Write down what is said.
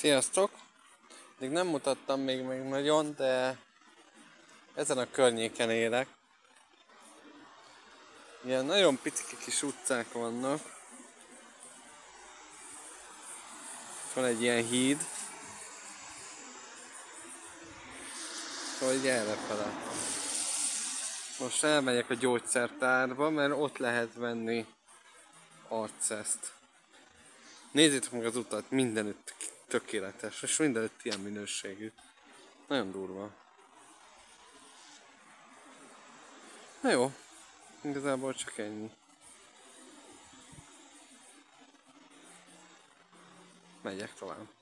Sziasztok! Még nem mutattam még meg nagyon, de ezen a környéken élek. Ilyen nagyon picike kis utcák vannak. Van egy ilyen híd. Szóval így errefele. Most elmegyek a gyógyszertárba, mert ott lehet venni arceszt. Nézzétek meg az utat, mindenütt tökéletes, és mindenütt ilyen minőségű. Nagyon durva. Na jó, igazából csak ennyi. Megyek tovább.